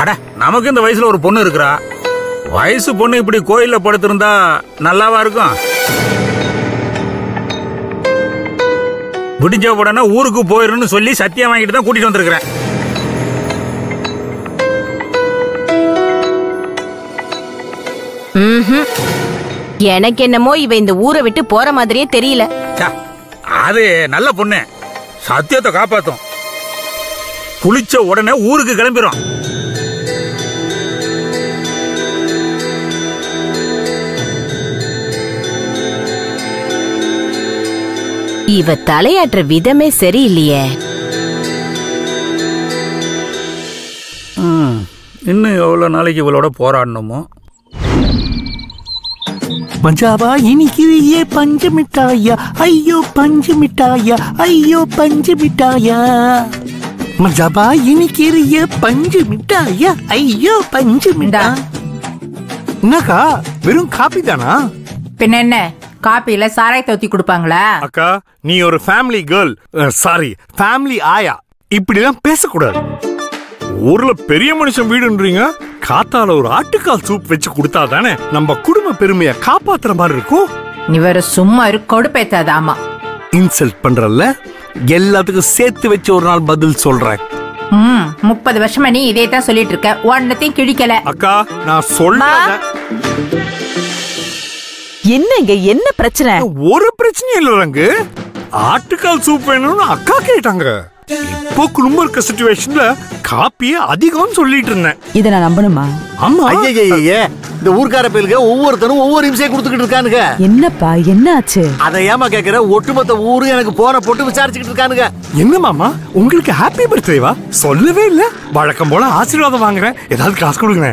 அட நமக்கு இந்த வயசுல ஒரு பொண்ணு இருக்கிறா. வயசு பொண்ணு இப்படி கோயில்ல படுத்திருந்தா நல்லாவா இருக்கும்? விடிஞ்ச உடனே ஊருக்கு போயிடணும்னு சொல்லி சத்தியம் வாங்கிட்டு தான் கூட்டிட்டு வந்திருக்கிறேன். எனக்கு என்னமோ இவ இந்த ஊரை விட்டு போற மாதிரியே தெரியல. அது நல்ல பொண்ணு. சத்தியத்தை காப்பாத்தும். குளிச்ச உடனே ஊருக்கு கிளம்பிரும். இவ தலையாட்டுற விதமே சரியில்லையே. இன்னும் எவ்வளவு நாளைக்கு இவளோட போராடணுமோ? மஞ்சாவா இனிக்கிறியே பஞ்சு மிட்டாயா? ஐயோ பஞ்சு மிட்டாயா? ஐயோ பஞ்சு மிட்டாயா? மஞ்சாவா இனிக்கிறிய பஞ்சு மிட்டாயா? ஐயோ பஞ்சு மிட்டா? என்னக்கா வெறும் காப்பி தானா? பின்ன என்ன? காப்பியில சாராயத்தை ஊத்தி கொடுப்பாங்களா? அக்கா நீ ஒரு ஃபேமிலி கேர்ள் சாரி ஃபேமிலி ஆயா? இப்படிலாம் பேசக்கூடாது. ஊர்ல பெரிய மனுஷன் வீடுன்றீங்க காத்தால ஒரு ஆட்டுக்கால் சூப் வச்சு கொடுத்தா தானே நம்ம குடும்ப பெருமையை காப்பாத்துற மாதிரி இருக்கும்? நீ வேற சும்மா இரு கொடுப்பேத்தாத ஆமா. இன்சல்ட் பண்றல்ல? எல்லாத்துக்கும் சேர்த்து வச்சு ஒரு நாள் பதில் சொல்றேன். ம் முப்பது வருஷமா நீ இதே தான் சொல்லிட்டு இருக்க. ஒன்னத்தையும் கிழிக்கல. அக்கா நான் சொல்ல என்னங்க என்ன பிரச்சனை? ஒரு பிரச்சனையும் இல்ல ரங்கு. ஆட்டுக்கால் சூப் வேணும்னு அக்கா கேட்டாங்க. இப்போ குடும்பம் இருக்க சுச்சுவேஷன்ல காப்பியே அதிகம்னு சொல்லிட்டு இருந்தேன். இத நான் நம்பணுமா? ஆமா. ஐயய்யய்ய இந்த ஊர்க்கார பயலுங்க ஒவ்வொருத்தரும் ஒவ்வொரு இம்சையை கொடுத்துக்கிட்டு இருக்கானுங்க. என்னப்பா என்ன ஆச்சு அதை ஏமா கேக்குற? ஒட்டுமொத்த ஊரு எனக்கு போன போட்டு விசாரிச்சுக்கிட்டு இருக்கானுங்க. என்ன மாமா? உங்களுக்கு ஹாப்பி பர்த்டேவா சொல்லவே இல்ல. வழக்கம் போல ஆசீர்வாதம் வாங்குறேன். ஏதாவது காசு கொடுங்க